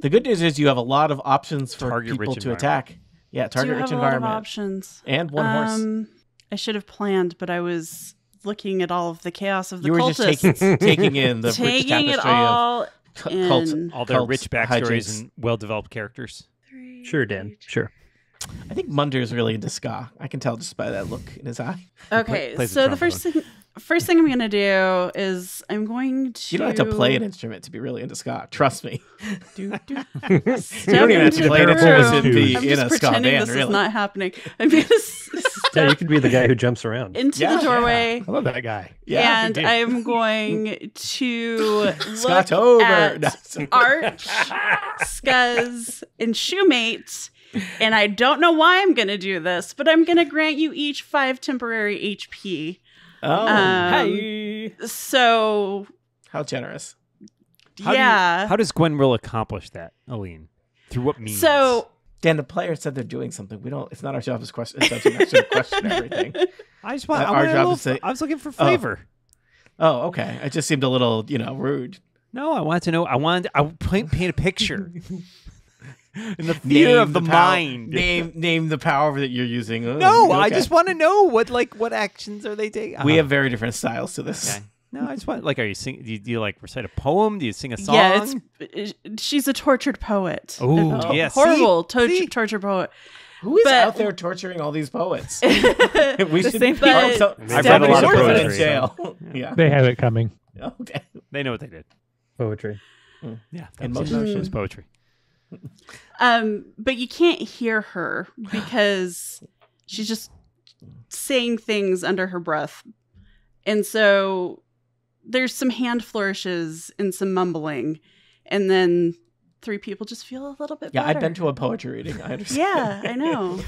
The good news is you have a lot of options for Target-rich people to attack. Yeah, Do you target have rich a lot of environment options? and one horse. Um, I should have planned, but I was looking at all of the chaos of the You were cultists. just taking taking in the rich taking tapestry it all of cu- cult. in. All their cults, rich backstories hijinks. and well developed characters. Sure, Dan. Sure. I think Munder is really into ska. I can tell just by that look in his eye. Okay, plays the so the first thing, first thing I'm gonna do is I'm going to. You don't have to play an instrument to be really into ska. Trust me. Do, do. You don't even have to play an instrument to be I'm in just a ska pretending band. this Really. is not happening. I'm gonna s- Yeah, you could be the guy who jumps around. into Yeah, the doorway. I love that guy. yeah. and. I'm going to look Shocktober. at No. Arch, Scuzz, and Shoemate. And I don't know why I'm going to do this, but I'm going to grant you each five temporary HP. Oh, Um, Hey. So, how generous. How do you- yeah. how does Gwenrill accomplish that, Aleen? Through what means? so, Dan, the player said they're doing something. We don't. It's not our job to question. It's not to question everything. I just want. Uh, I, our wanted job little, is to- I was looking for flavor. Oh, okay. It just seemed a little, you know, rude. No, I wanted to know. I wanted. I paint, paint a picture in the theater of the, pow- mind. Name name the power that you're using. Oh, no, I just want to know what like what actions are they taking. We Uh-huh. have very different styles to this. Okay. No, I just want like, are you sing? Do you, do you like recite a poem? Do you sing a song? yeah, it's she's a tortured poet. Ooh, A to- yeah, horrible tor- See? tortured poet. Who is But- out there torturing all these poets? we The should same put people- so- I've read a lot of should put them in poetry, jail. Yeah. They have it coming. Okay. They know what they did. Poetry. Yeah, In that was, motion. it was poetry. Um, but you can't hear her because she's just saying things under her breath. And so there's some hand flourishes and some mumbling. And then three people just feel a little bit Yeah, better. I've been to a poetry reading. I understand. Yeah, I know.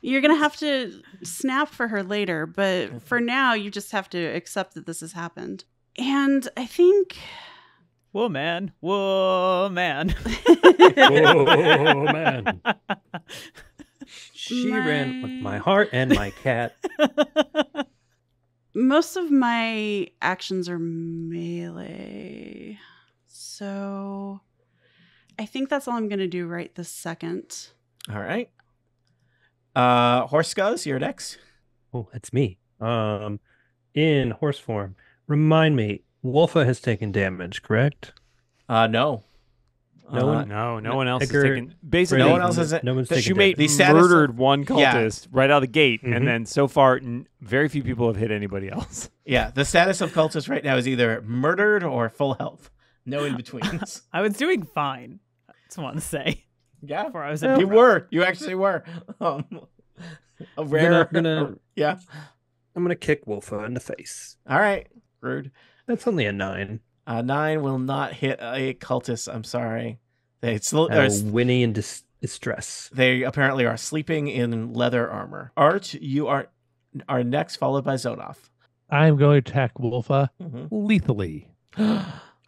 You're going to have to snap for her later, but for now, you just have to accept that this has happened. And I think. Whoa, man. Whoa, man. Oh man. She ran with My- my heart and my cat. most of my actions are melee. So I think that's all I'm going to do right this second. All right. Uh, Horse Scuzz, you're next. Oh, that's me. Um, in horse form. Remind me, Wulfa has taken damage, correct? Uh, no. No Uh, one- No, no one else Edgar- is taking. Basically, No one else has it. No one's The taken Shoemate The damage. status of- murdered one Yeah. cultist right out of the gate, Mhm. and then so far, n- very few people have hit anybody else. Yeah, the status of cultists right now is either murdered or full health. No in betweens. I was doing fine. I just want to say. yeah, Before I was you interrupted. were. You actually were. Um, a rare. gonna- yeah. I'm gonna kick Wulfa in the face. All right. Rude. That's only a nine. Uh, nine will not hit a cultist. I'm sorry. They sl- Uh, are, Winnie in dis- distress. they apparently are sleeping in leather armor. Art, you are are next, followed by Zonoff. I'm going to attack Wulfa Mhm. lethally.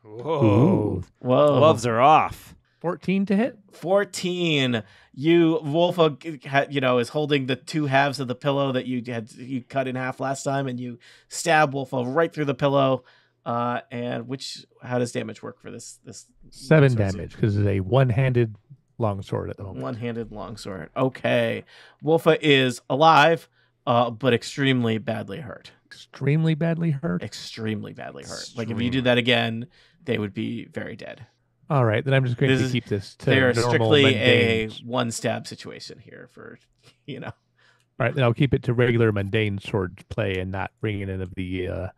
Whoa, Whoa. gloves are off. 14 to hit. 14 you Wulfa you know is holding the two halves of the pillow that you had you cut in half last time and you stab Wulfa right through the pillow uh and which how does damage work for this this Seven damage because it's a one handed longsword at the moment. One-handed longsword. Okay. Wulfa is alive, uh, but extremely badly hurt. Extremely badly hurt. Extremely badly hurt. Like if you did that again, they would be very dead. All right, then I'm just going This to is- keep this to They are strictly mundane. a one stab situation here for you know. All right, then I'll keep it to regular mundane sword play and not bring in of the uh,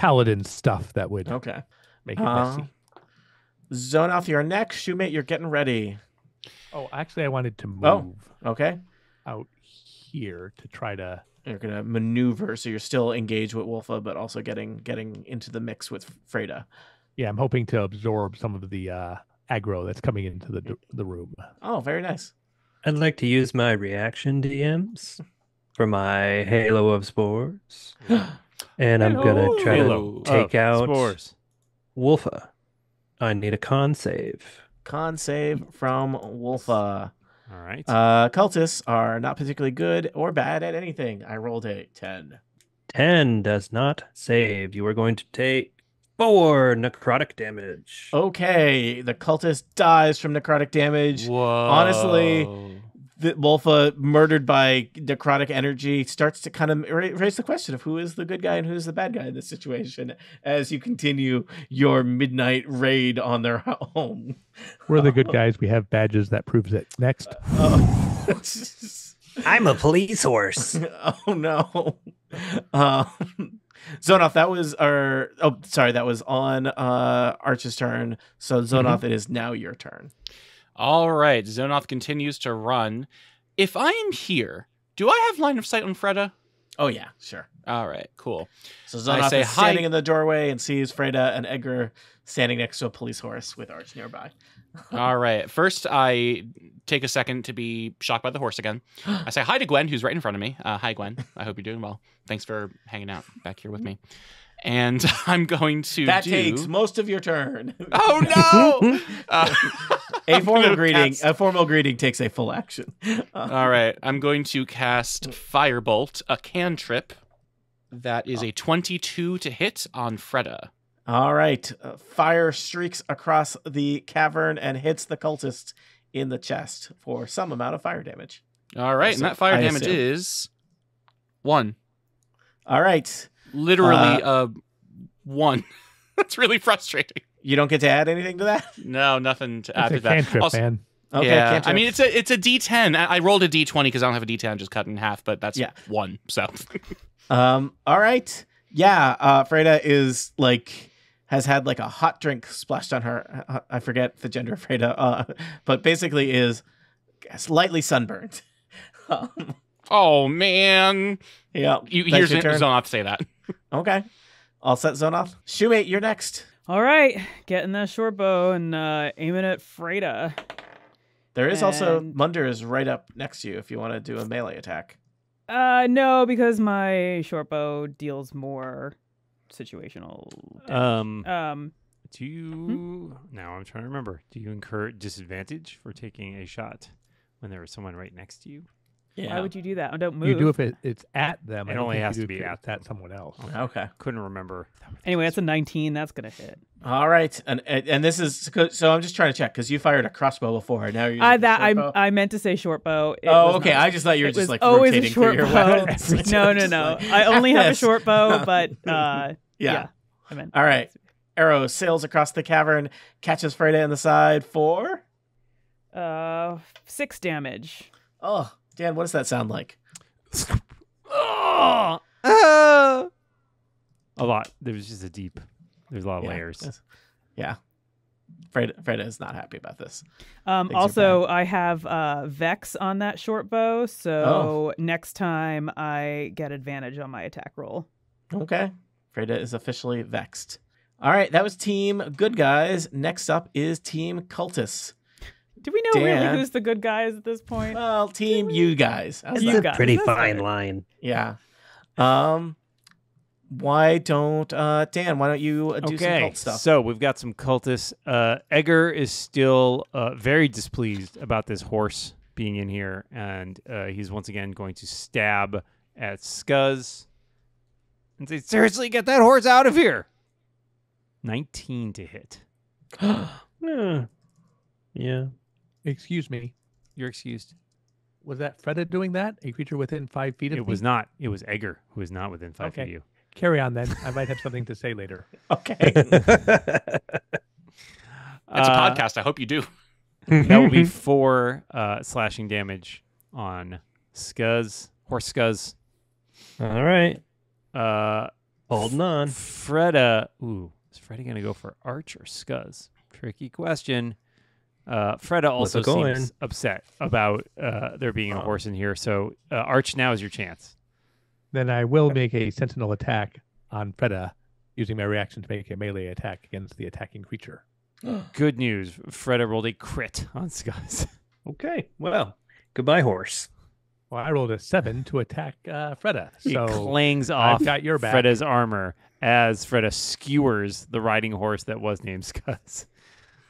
paladin stuff that would Okay. make it Uh, messy. Zonoff, you're next. Shoemate, you're getting ready. Oh, actually, I wanted to move Oh. Okay. out here to try to. You're gonna maneuver, so you're still engaged with Wulfa, but also getting getting into the mix with Freda. Yeah, I'm hoping to absorb some of the uh, aggro that's coming into the the room. Oh, very nice. I'd like to use my reaction DMs for my Halo of Spores. And I'm going to try Halo to take Oh, out spores. Wulfa. I need a con save. Con save from Wulfa. All right. Uh, cultists are not particularly good or bad at anything. I rolled a ten. 10 does not save. You are going to take four necrotic damage. Okay, the cultist dies from necrotic damage. Whoa. Honestly, The Wulfa, murdered by necrotic energy, starts to kind of raise the question of who is the good guy and who is the bad guy in this situation as you continue your midnight raid on their home. We're the good guys. We have badges that proves it. Next, Oh, I'm a police horse. oh no. Um, Zonoff, that was our. Oh, sorry, that was on uh, Arch's turn. So Zonoff, it is now your turn. All right. Zonoth continues to run. If I am here, do I have line of sight on Freda? Oh yeah, sure. All right, cool. So I Zonoff say is hi- standing in the doorway and sees Freda and Edgar standing next to a police horse with Arch nearby. All right. First, I take a second to be shocked by the horse again. I say hi to Gwen, who's right in front of me. Uh, hi, Gwen. I hope you're doing well. Thanks for hanging out back here with me. And I'm going to That do. takes most of your turn. Oh no! Uh, a formal greeting. cast- A formal greeting takes a full action. Uh, All right, I'm going to cast Firebolt, a cantrip. That is a 22 to hit on Freda. all right. Uh, fire streaks across the cavern and hits the cultist in the chest for some amount of fire damage. All right, So, and that fire I damage assume. is one. All right. Literally, uh, one. That's really frustrating. You don't get to add anything to that. No, nothing to add it's to a that. cantrip, Also- man. Okay. yeah, cantrip. I mean it's a it's a D10. I, I rolled a D20 because I don't have a D10 just cut in half, but that's Yeah. one. So Um. All right. Yeah. Uh. Freda is like has had like a hot drink splashed on her. Uh, I forget the gender of Freda. Uh. But basically is slightly sunburned. Um, oh man, yeah. you here's your it. turn? Don't have to say that. Okay. I'll set zone off. Shoemate, you're next. All right, getting that short bow and uh, aiming at Freda. There is also Munder is right up next to you if you want to do a melee attack. Uh, no, because my short bow deals more situational. damage. Um, um, do you now? I'm trying to remember. Do you incur disadvantage for taking a shot when there is someone right next to you? Why would you do that? I don't move. You do if it, it's at them. It don't only has to be at that someone else. Okay. Couldn't remember. Anyway, that's a 19. That's gonna hit. All right. And and and this is so I'm just trying to check because you fired a crossbow before. Now you're using that I? I meant to say short bow. It Oh, okay. not. I just thought you were just was like always a rotating short through your bow. no, no, no. like- I only have Yes. a short bow, but uh, Yeah. yeah. I meant. All right. Arrow sails across the cavern, catches Freda in the side for. Uh, six damage. Oh, Dan, what does that sound like? A lot. There's just a deep. There's a lot of Yeah, layers. yes. Yeah. Freda, Freda is not happy about this. Um, also, I have uh, Vex on that short bow, so Oh. next time I get advantage on my attack roll. Okay. Freda is officially vexed. All right, that was Team Good Guys. Next up is Team Cultists. Do we know Dan. really who's the good guys at this point? Well, Team You Guys. How's It's You that? a guys, pretty that's fine fair. line. Yeah. Um. Why don't uh Dan? Why don't you uh, do some cult stuff? so we've got some cultists. Uh, Egger is still uh, very displeased about this horse being in here, and uh, he's once again going to stab at Scuzz and say, "Seriously, get that horse out of here!" Nineteen to hit. Yeah. Yeah. Excuse me. You're excused. Was that Freda doing that? A creature within five feet of It me? was not. It was Egger who was not within five feet of Okay. you. Carry on then. I might have something to say later. Okay. It's a Uh, podcast. I hope you do. that will be four uh, slashing damage on Scuzz, horse Scuzz. All right. Uh, Holding on. Freda. Ooh, is Freda going to go for Arch or Scuzz? Tricky question. Uh, Freda also seems upset about uh, there being a Oh. horse in here. So, uh, Arch, now is your chance. Then I will make a sentinel attack on Freda using my reaction to make a melee attack against the attacking creature. Good news. Freda rolled a crit on Scuzz. Okay. Well, goodbye, horse. Well, I rolled a seven to attack uh, Freda. He So clangs I've off got your back. Freda's armor as Freda skewers the riding horse that was named Scuzz.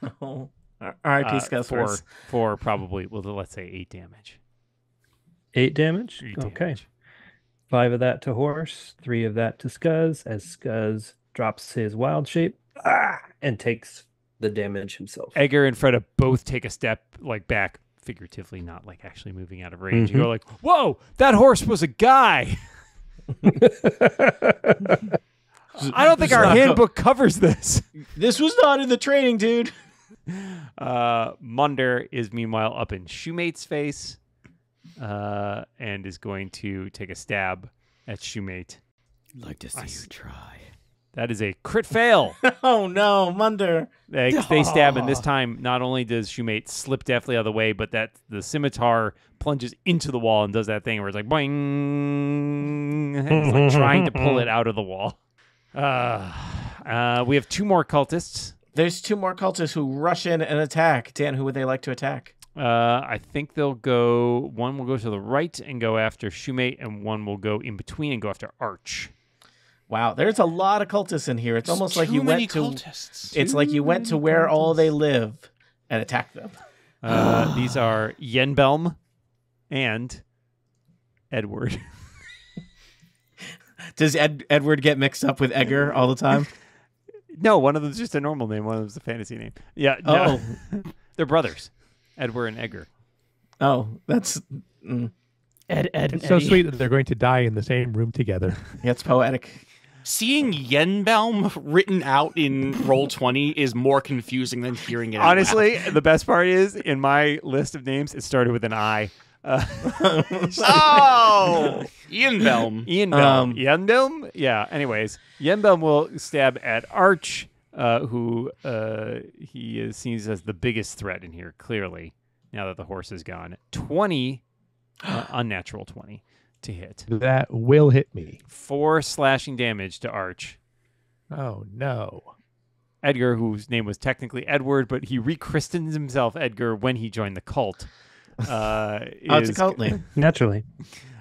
oh. R.I.P. Uh, Scuzz for, for probably, well, let's say eight damage. Eight damage. Eight okay. damage. Five of that to horse, three of that to Scuzz, as Scuzz drops his wild shape ah, and takes the damage himself. Edgar and Freda both take a step like back, figuratively, not like actually moving out of range. Mhm. You go like, "Whoa, that horse was a guy." I don't think our Not co- handbook covers this. This was not in the training, dude. Uh, Munder is meanwhile up in Shoemate's face, uh, and is going to take a stab at Shoemate. Like to see I you s- try. That is a crit fail. Oh no, Munder. They, they stab, and this time not only does Shoemate slip deftly out of the way, but that the scimitar plunges into the wall and does that thing where it's like boing. It's like trying to pull it out of the wall. Uh, uh, we have two more cultists. There's two more cultists who rush in and attack. Dan, who would they like to attack? Uh, I think they'll go. One will go to the right and go after Shoemate, and one will go in between and go after Arch. Wow, there's a lot of cultists in here. It's almost like you went to cultists. it's like you went to where all they live and attacked them. Uh, these are Yenbelm and Edward. Does Ed- Edward get mixed up with Edgar all the time? no, one of them's just a normal name. One of them's a fantasy name. Yeah, no. they're brothers, Edward and Edgar. Oh, that's mm, Ed, Ed, It's so Eddie. sweet that they're going to die in the same room together. yeah, it's poetic. Seeing Yenbaum written out in Roll20 is more confusing than hearing it. out. Honestly, the best part is in my list of names, it started with an I. Uh, oh, Yenbaum. Ian Um, Ian Belm? Yeah. Anyways, Ian will stab at Arch, uh, who uh, he is, sees as the biggest threat in here, clearly, now that the horse is gone. 20, uh, unnatural 20 to hit. That will hit me. Four slashing damage to Arch. Oh no. Edgar, whose name was technically Edward, but he rechristened himself Edgar when he joined the cult. Uh, Oh, it's a cult name. Naturally.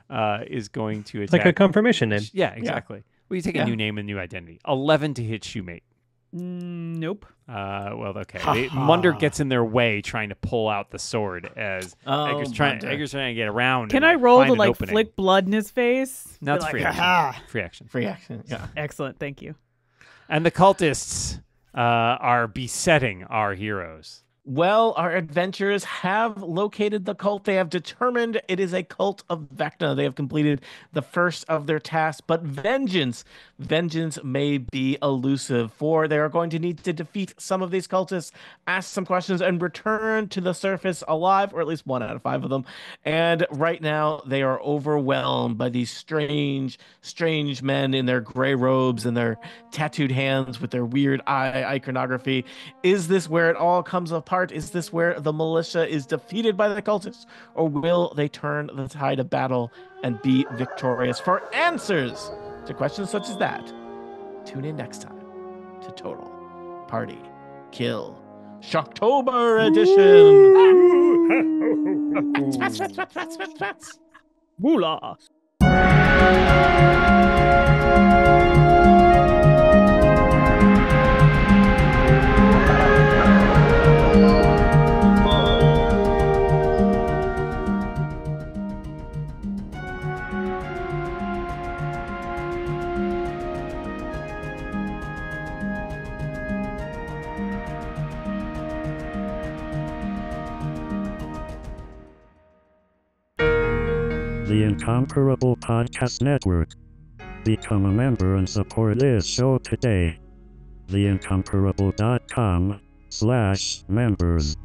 Uh, is going to It's attack. like a confirmation name. Yeah, exactly. Well, you take Yeah. a new name and new identity. Eleven to hit Shoemate. Mm, nope. Uh, well, okay. They. Munder gets in their way trying to pull out the sword as Oh, Edgar's trying. Munder. Edgar's trying to get around. Can I roll find to like opening. flick blood in his face? No, it's like, free action. Free action. Free action. Yeah. Excellent. Thank you. And the cultists uh, are besetting our heroes. Well, our adventurers have located the cult. They have determined it is a cult of Vecna. They have completed the first of their tasks, but vengeance, vengeance may be elusive, for they are going to need to defeat some of these cultists, ask some questions, and return to the surface alive, or at least one out of five of them. And right now, they are overwhelmed by these strange, strange men in their gray robes and their tattooed hands with their weird eye iconography. Is this where it all comes apart? Is this where the militia is defeated by the cultists? Or will they turn the tide of battle and be victorious? For answers to questions such as that, tune in next time to Total Party Kill Shocktober edition. Moolah. Incomparable Podcast Network. Become a member and support this show today. Theincomparable.com slash members.